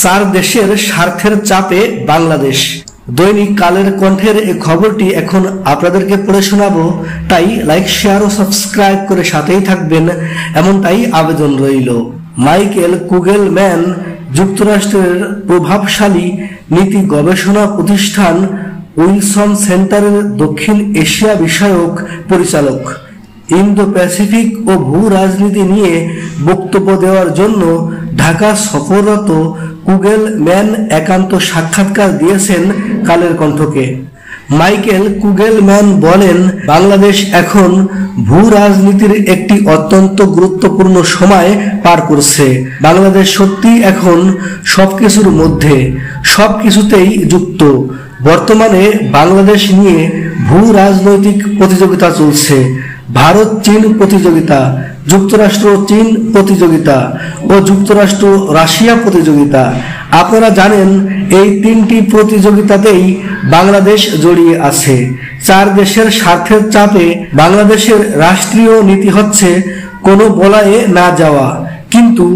চার দেশের স্বার্থের চাপে বাংলাদেশ। দৈনিক কালের কণ্ঠের এই খবরটি এখন আপনাদেরকে পড়ে শোনাবো। তাই লাইক, শেয়ার ও সাবস্ক্রাইব করে সাথেই থাকবেন। এমনটাই আবেদন রইল। মাইকেল কুগেল ম্যান, যুক্তরাষ্ট্রের প্রভাবশালী নীতি গবেষণা প্রতিষ্ঠান উইলসন সেন্টারের দক্ষিণ এশিয়া বিষয়ক পরিচালক। ইন্দো প্যাসিফিক ও ভূ রাজনীতি নিয়ে বক্তব্য দেওয়ার জন্য ঢাকা সফররত কুগেল ম্যান একান্ত সাক্ষাৎকার দিয়েছেন কালের কণ্ঠকে। মাইকেল কুগেলম্যান বলেন, বাংলাদেশ এখন ভূ রাজনীতির একটি অত্যন্ত গুরুত্বপূর্ণ সময় পার করছে। বাংলাদেশ সত্যি এখন সবকিছুর মধ্যে, সবকিছুতেই যুক্ত। বর্তমানে বাংলাদেশ নিয়ে ভূ রাজনৈতিক প্রতিযোগিতা চলছে। ভারত চীন প্রতিযোগিতা, যুক্তরাষ্ট্র চীন প্রতিযোগিতা ও যুক্তরাষ্ট্র রাশিয়া প্রতিযোগিতা। আপনারা জানেন, এই তিনটি প্রতিযোগিতাতেই বাংলাদেশ জড়িয়ে আছে। চার দেশের স্বার্থের চাপে বাংলাদেশের রাষ্ট্রীয় নীতি হচ্ছে কোনো বলায়ে না যাওয়া। কিন্তু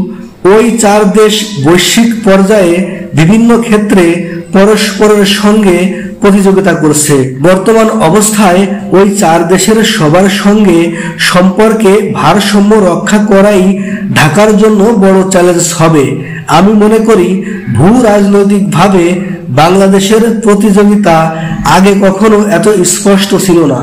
ওই চার দেশ বৈশ্বিক পর্যায়ে বিভিন্ন ক্ষেত্রে পরস্পরের সঙ্গে প্রতিযোগিতা করছে। বর্তমান অবস্থায় ওই চার দেশের সবার সঙ্গে সম্পর্কে ভারসাম্য রক্ষা করাই ঢাকার জন্য বড় চ্যালেঞ্জ হবে। আমি মনে করি ভূ রাজনৈতিকভাবে বাংলাদেশের প্রতিযোগিতা আগে কখনো এত স্পষ্ট ছিল না।